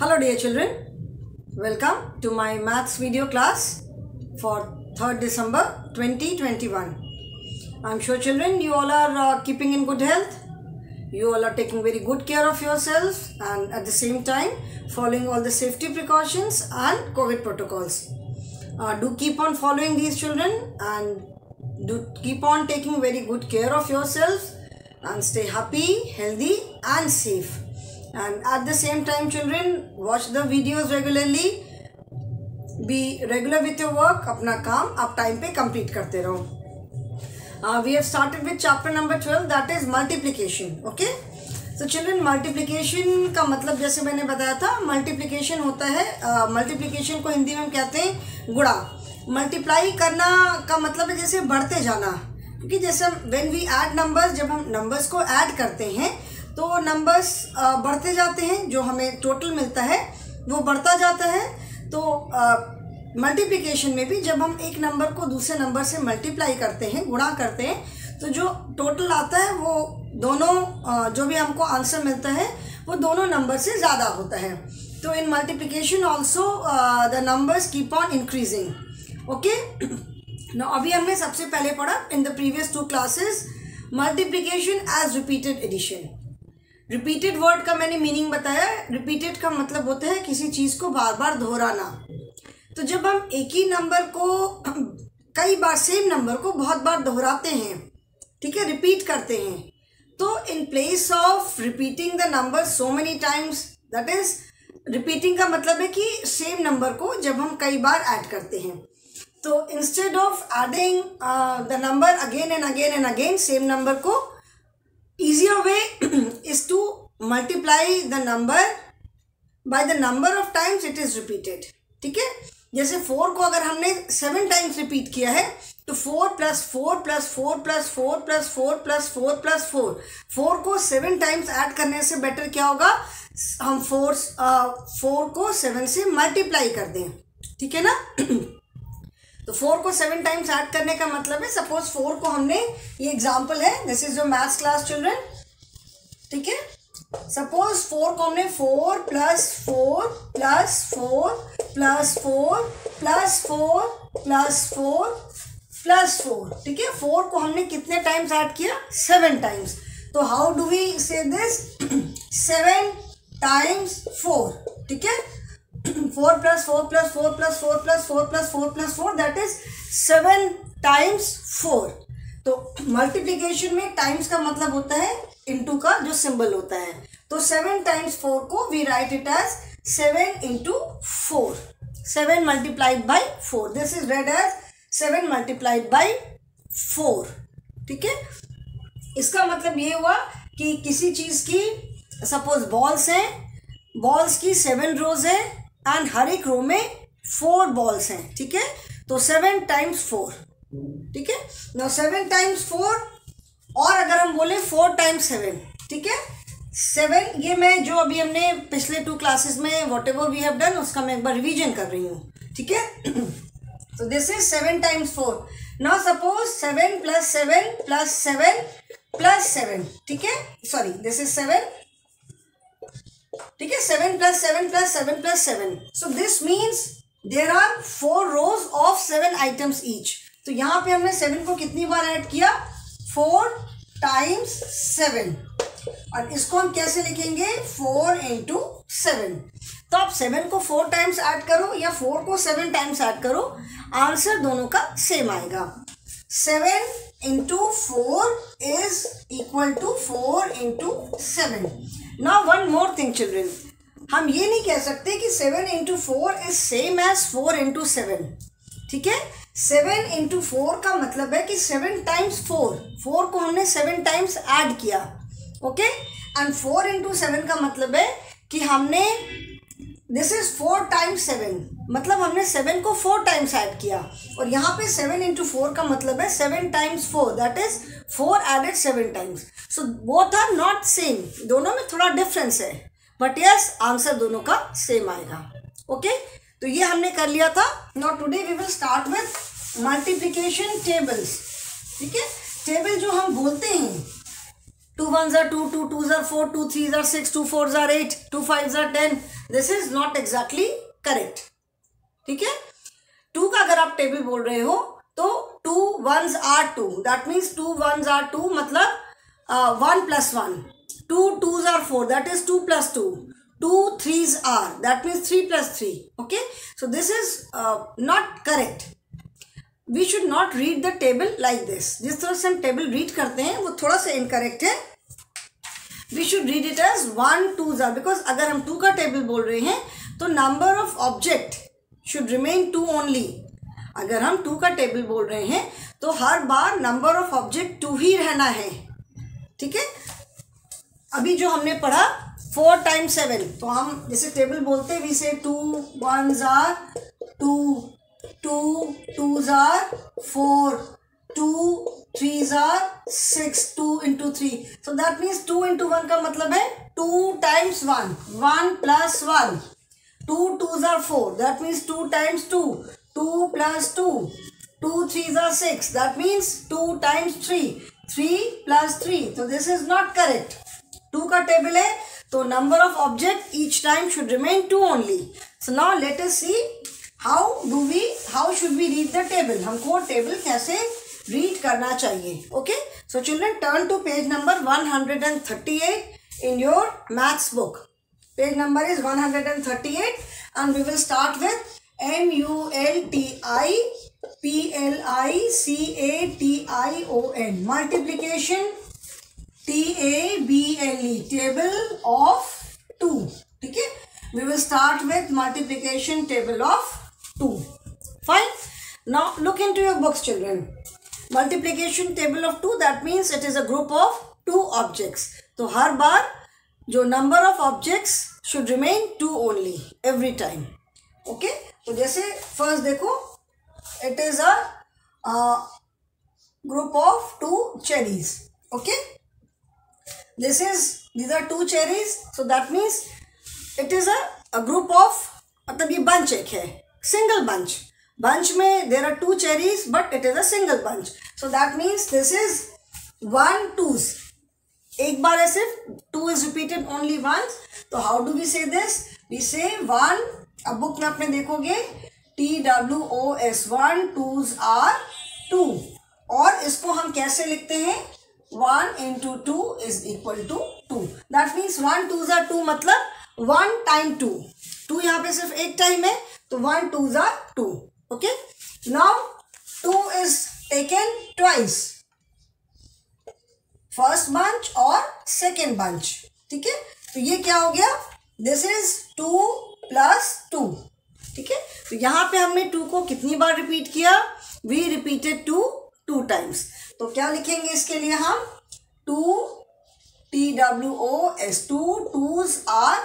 Hello dear children, welcome to my maths video class for 3rd December 2021. I'm sure children you all are uh, keeping in good health. You all are taking very good care of yourselves and at the same time following all the safety precautions and COVID protocols. Uh, do keep on following these children and do keep on taking very good care of yourselves and stay happy, healthy and safe. And at the same time children watch the videos regularly. Be regular with your work. अपना काम आप time पे complete करते रहो uh, we have started with chapter number 12 that is multiplication okay so children multiplication का मतलब जैसे मैंने बताया था multiplication होता है uh, multiplication को हिंदी में हम कहते हैं गुणा मल्टीप्लाई करना का मतलब है जैसे बढ़ते जाना क्योंकि जैसे व्हेन वी ऐड नंबर्स जब हम नंबर्स को ऐड करते हैं तो नंबर्स बढ़ते जाते हैं जो हमें टोटल मिलता है वो बढ़ता जाता है। तो मल्टीप्लिकेशन में भी जब हम एक नंबर को दूसरे नंबर से मल्टीप्लाई करते हैं गुणा करते हैं तो जो टोटल आता है वो दोनों uh, जो भी हमको आंसर मिलता है वो दोनों नंबर से ज़्यादा होता है। तो in multiplication also the numbers keep on increasing okay ना अभी हमने सबसे पहले पढ़ा in the previous two classes multiplication as repeated addition repeated word का मैंने मीनिंग बताया रिपीटेड का मतलब होता है किसी चीज़ को बार बार दोहराना। तो जब हम एक ही नंबर को, कई बार सेम नंबर को बहुत बार दोहराते हैं, ठीक है रिपीट करते हैं तो in place of repeating the number so many times that is repeating का मतलब है कि सेम नंबर को जब हम कई बार ऐड करते हैं। तो instead of adding the number again and again and again same number को easier way is to multiply the number by the number of times it is repeated. ठीक है? जैसे फोर को अगर हमने सेवन टाइम्स रिपीट किया है तो four plus four plus four plus four plus four plus four plus four four को सेवन टाइम्स ऐड करने से बेटर क्या होगा? हम फोर फोर को सेवन से मल्टीप्लाई कर दें। ठीक है ना? तो फोर को सेवन टाइम्स ऐड करने का मतलब है सपोज़ फोर को हमने ये एग्ज़ाम्पल है this is your maths class children ठीक है? सपोज़ फोर को हमने four plus four plus four plus four plus four plus four plus four ठीक है? फोर को हमने कितने टाइम्स ऐड किया? सेवन टाइम्स तो how do we say this seven times four ठीक है? Four plus four plus four plus four plus four plus four plus four that is seven times four तो multiplication में times का मतलब होता है इंटू का जो सिंबल होता है। तो सेवन टाइम्स फोर को we write it as seven into four seven multiplied by four this is read as seven multiplied by four ठीक है? इसका मतलब ये हुआ कि किसी चीज़ की सपोज़ बॉल्स हैं बॉल्स की सेवन रोज है एंड हर एक रो में फोर बॉल्स हैं, ठीक है? तो सेवन टाइम्स फोर ठीक है? नो सेवन टाइम्स फोर और अगर हम बोले फोर टाइम्स सेवन ठीक है? सेवन ये मैं जो अभी हमने पिछले टू क्लासेस में whatever we have done उसका मैं एक बार रिवीजन कर रही हूँ, ठीक है? तो this is seven times four now suppose seven plus seven plus seven plus seven ठीक है? सॉरी दिस इज़ सेवन ठीक है seven plus seven plus seven plus seven so this means there are four rows of seven items each तो यहाँ पे हमने seven को कितनी बार ऐड किया? फोर टाइम्स सेवन और इसको हम कैसे लिखेंगे? फोर इंटू सेवन तो आप सेवन को फोर टाइम्स ऐड करो या फोर को सेवन टाइम्स ऐड करो आंसर दोनों का सेम आएगा. Seven into four is equal to four into seven now one more thing children हम ये नहीं कह सकते कि seven into four is same as four into seven ठीक है? सेवन इंटू फोर का मतलब है कि सेवन टाइम्स फोर फोर को हमने सेवन टाइम्स ऐड किया. Okay and four into seven का मतलब है कि हमने this is four times seven मतलब हमने सेवन को फोर टाइम्स ऐड किया. और यहाँ पे सेवन इंटू फोर का मतलब है seven times four that is four added seven times so both are not same दोनों में थोड़ा डिफरेंस है. बट यस आंसर दोनों का सेम आएगा। ओके? तो ये हमने कर लिया था। Now today we will start with multiplication tables ठीक है? टेबल जो हम बोलते हैं टू वन जार टू टू टू जार फोर टू थ्री जार सिक्स टू फोर जार eight two five jar ten this is not exactly correct ठीक है? टू का अगर आप टेबल बोल रहे हो तो two one are two that means two one are two मतलब one plus one two two are four that is two plus two two threes are that means 3 plus 3 okay? So this is uh, not correct. We should not read the table like this. जिस तरह से हम table read करते हैं वो थोड़ा सा incorrect है we should read it as one two jar because अगर हम टू का टेबल बोल रहे हैं तो number of object should remain two only अगर हम टू का टेबल बोल रहे हैं तो हर बार नंबर ऑफ़ ऑब्जेक्ट टू ही रहना है ठीक है अभी जो हमने पढ़ा फोर टाइम्स सेवन तो हम जैसे टेबल बोलते हैं वी से टू वन जार टू टू टू जार four two three jar six two into three so that means two into one का मतलब है two times one one plus one two two jar four that means two times two two plus two two three jar six that means two times three three plus three तो this is not correct two का table है तो number of object each time should remain two only so now let us see how do we how should we read the table हमको table कैसे read करना चाहिए? Okay so children turn to page number 138 in your maths book. Page number is 138 and we will start with M U L T I P L I C A T I O N. Multiplication. T A B L E table of two ठीक है? We will start with multiplication table of two fine now look into your books children multiplication table of two that means it is a group of two objects तो हर बार जो number of objects should remain two only every time okay तो जैसे first देखो it is a group of two cherries okay this is these are two cherries so that means it is a, a group of मतलब ये bunch एक है single bunch bunch में there are two cherries but it is a single bunch so that means this is one twos एक बार है सिर्फ़ two is repeated only once तो how do we say this we say one अब book में अपने देखोगे T W O S one twos are two और इसको हम कैसे लिखते हैं one into two is equal to two that means one two ज़ा टू मतलब वन टाइम टू टू यहाँ पे सिर्फ़ एक टाइम है तो वन टू ज़ा two okay now two is taken twice first bunch और सेकेंड बंच ठीक है? तो ये क्या हो गया? This is two plus two ठीक है? तो यहाँ पे हमने टू को कितनी बार रिपीट किया? We repeated two two times तो क्या लिखेंगे इसके लिए हम? Two T W O S two twos are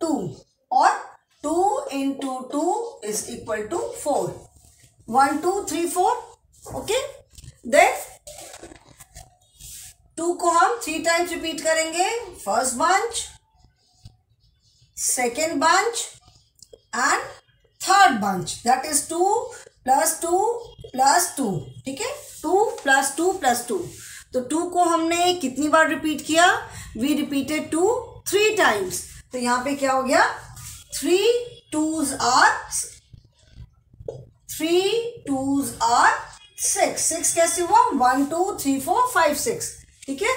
two और two into two two is equal to four. One, two, three, four, okay? Then two को हम थ्री टाइम्स रिपीट करेंगे। First bunch second bunch and third bunch that is two plus two plus two ठीक है? Two plus two plus two. तो two को हमने कितनी बार रिपीट किया? We repeated two three times तो यहाँ पे क्या हो गया? Three twos are three twos are six six कैसे हुआ? One two three four five six ठीक है?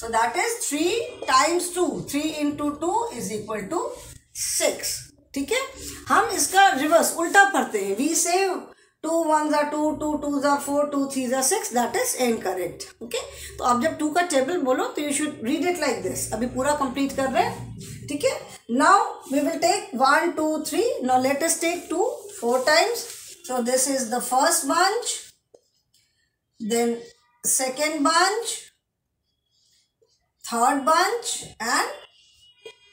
So that is three times two three into two is equal to six ठीक है? हम इसका रिवर्स उल्टा पढ़ते हैं। वी से टू वन ज़ा टू टू टू ज़ा फोर, टू थ्री ज़ा six that is incorrect okay तो आप जब टू का टेबल बोलो तो you should read it like this अभी पूरा कंप्लीट कर रहे हैं। ठीक है? Now we will take one two three now let us take two four times is the first bunch. Then, second bunch. Third bunch. And,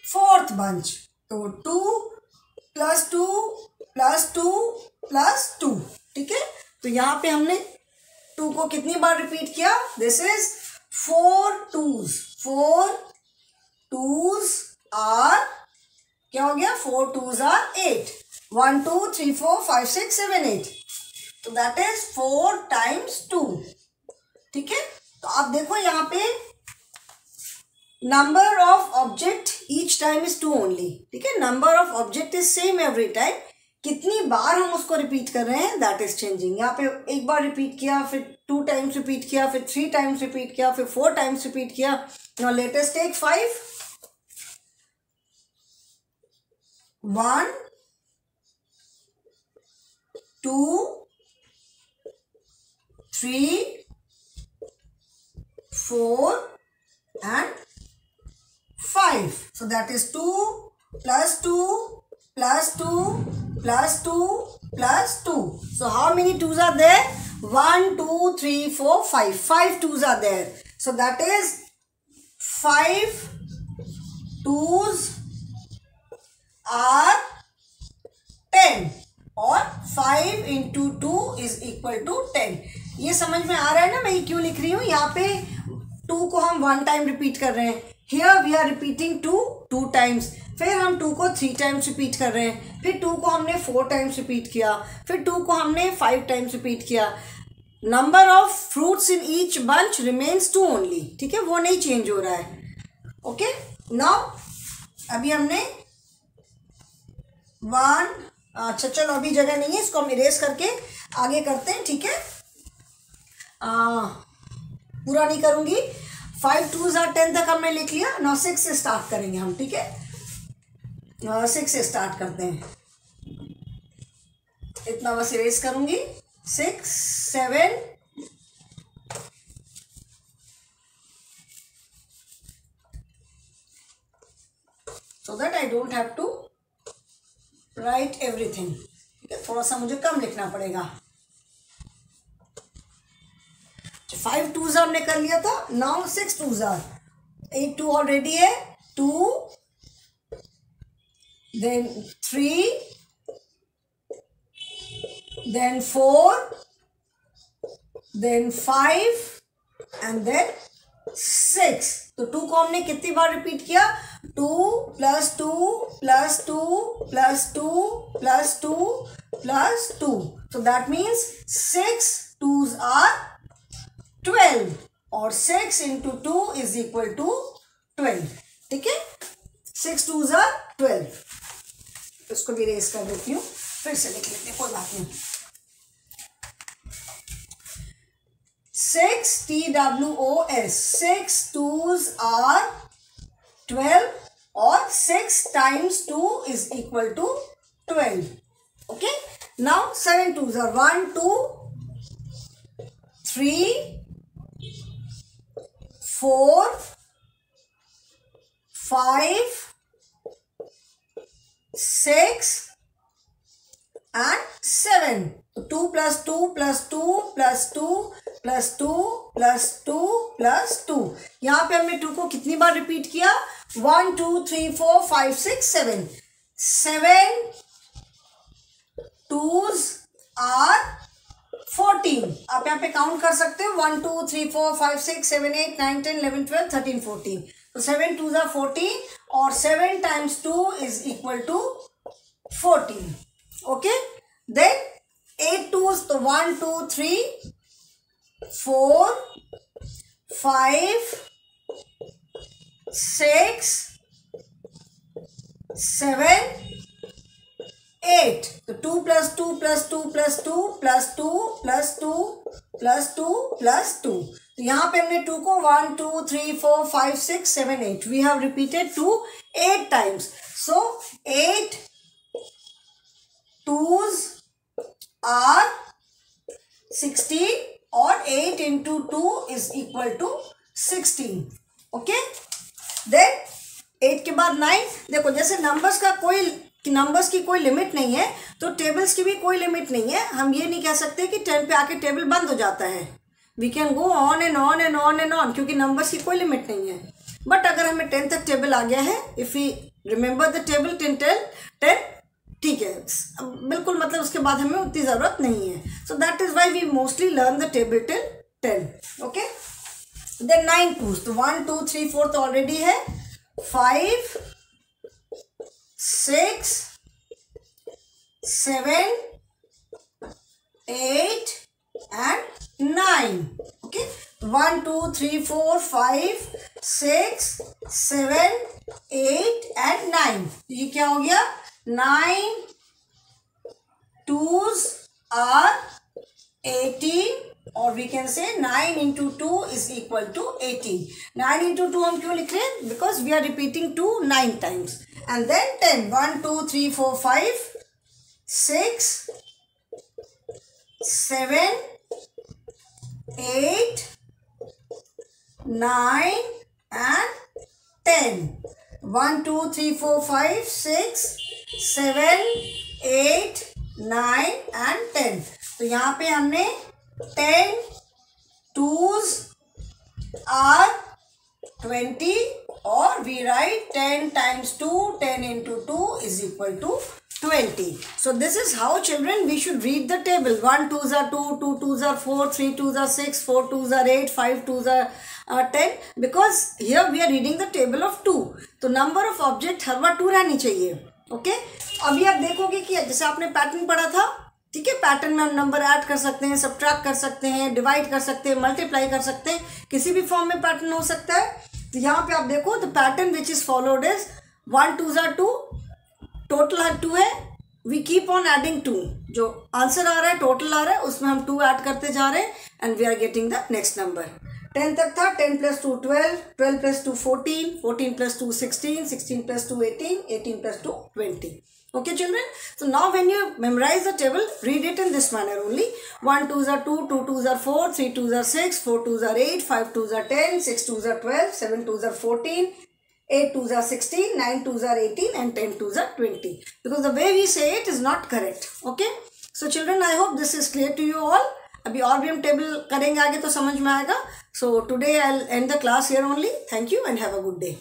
fourth bunch. So, two plus two plus two plus two. ठीक है तो यहाँ पे हमने two को कितनी बार repeat किया? This is four twos four twos are क्या हो गया? Four twos are eight one two three four five six seven eight तो that is four times two ठीक है? तो आप देखो यहाँ पे number of object each time is two only ठीक है? Number of object is same every time कितनी बार हम उसको रिपीट कर रहे हैं दैट इज़ चेंजिंग यहाँ पे एक बार रिपीट किया, फिर टू टाइम्स रिपीट किया, फिर थ्री टाइम्स रिपीट किया, फिर फोर टाइम्स रिपीट किया. Now let us take five one two three four and 5. So that is 2 plus 2 plus 2 plus 2 plus 2. So how many 2s are there? 1, 2, 3, 4, 5. 5 2s are there. So that is 5 2s are 10 और 5 into two is equal to ten ये समझ में आ रहा है ना मैं ये क्यों लिख रही हूँ यहाँ पे टू को हम वन टाइम रिपीट कर रहे हैं here we are repeating two two times फिर हम टू को थ्री टाइम्स रिपीट कर रहे हैं। फिर टू को हमने फोर टाइम्स रिपीट किया। फिर टू को हमने फाइव टाइम्स रिपीट किया। Number of fruits in each bunch remains two only ठीक है? वो नहीं चेंज हो रहा है। ओके नाउ अभी हमने वन अच्छा चलो अभी जगह नहीं है, इसको हम इरेज करके आगे करते हैं, ठीक है? पूरा नहीं करूँगी। फाइव टू जार टेन तक हमने लिख लिया। नौ सिक्स से स्टार्ट करेंगे हम, ठीक है? सिक्स से स्टार्ट करते हैं। इतना बस इरेज करूँगी। Six seven so that I don't have to write everything ठीक है थोड़ा सा मुझे कम लिखना पड़ेगा। फाइव टू जार हमने कर लिया था now six two jar eight two already है two then three then four then five and then six तो टू को हमने कितनी बार रिपीट किया? Two plus two plus two plus two plus two plus two so that means six twos are twelve और six into two is equal to twelve ठीक है? Six to are twelve इसको भी रेस कर देती हूँ फिर से लिख लेते हैं कोई बात नहीं। Six T W O S six twos are twelve और six times two is equal to twelve okay now seven twos are one two three four five, six, and seven. Two plus two plus two plus two plus two plus two plus two. यहाँ पे हमने two को कितनी बार repeat किया? One two three four five six seven seven twos are fourteen आप यहाँ पे काउंट कर सकते हो? One two three four five six seven eight nine ten eleven twelve thirteen fourteen तो सेवन टू ज़ा fourteen or 7 times 2 is equal to 14. Okay. Then 8 twos, so 1, 2, 3, 4, 5, 6, 7, 8. So 2 plus 2 plus 2 plus 2 plus 2 plus 2 plus two plus two तो यहाँ पे हमने two को one two three four five six seven eight we have repeated two eight times so eight twos are sixteen और eight into two is equal to sixteen okay then eight के बाद nine देखो, जैसे numbers का कोई numbers की कोई limit नहीं है तो टेबल्स की भी कोई लिमिट नहीं है। हम ये नहीं कह सकते कि टेन पे आके टेबल बंद हो जाता है। We can go on and on and on and on क्योंकि नंबर्स की कोई लिमिट नहीं है। बट अगर हमें टेन तक टेबल आ गया है if you remember the table ten ten ten ठीक है। बिल्कुल मतलब उसके बाद हमें उतनी ज़रूरत नहीं है। So that is why we mostly learn the table ten ten okay then nine twos one two three four तो ऑलरेडी है। Five six, seven, eight, and nine. Okay one two three four five six seven eight and nine ये क्या हो गया? Nine twos are eighteen और we can say nine into two is equal to eighteen nine into two हम क्यों लिख रहे हैं? Because we are repeating two nine times and then ten one two three four five six seven eight nine and ten one two three four five six seven eight nine and ten तो यहाँ पे हमने ten twos are twenty और we write ten times two ten into two is equal to twenty so this is how children we should read the table one two जर two two two जर four three two जर six four two जर eight five two जर ten because here we are reading the table of two तो number of object हर बार two रहनी चाहिए. Okay okay? अभी आप देखोगे कि जैसे आपने पैटर्न पढ़ा था ठीक है पैटर्न में हम नंबर ऐड कर सकते हैं सब्ट्रैक्ट कर सकते हैं डिवाइड कर सकते हैं मल्टीप्लाई कर सकते हैं, किसी भी फॉर्म में पैटर्न हो सकता है। तो यहाँ पे आप देखो the pattern which is followed is one two jar two total हर टू है we keep on adding two जो आंसर आ रहा है टोटल आ रहा है, उसमें हम टू ऐड करते जा रहे हैं and we are getting the next number ten तक था ten plus two twelve twelve plus two fourteen fourteen plus two sixteen sixteen plus two eighteen eighteen plus two twenty okay children so now when you memorize the table read it in this manner only 1 2s are 2 2 2s are 4 3 2s are 6 4 2s are 8 5 2s are 10 6 2s are 12 7 2s are 14 8 2s are 16 9 2s are 18 and 10 2s are 20 because the way we say it is not correct okay so children i hope this is clear to you all अभी और भी हम table करेंगे आगे तो समझ में आएगा so today I end the class here only thank you and have a good day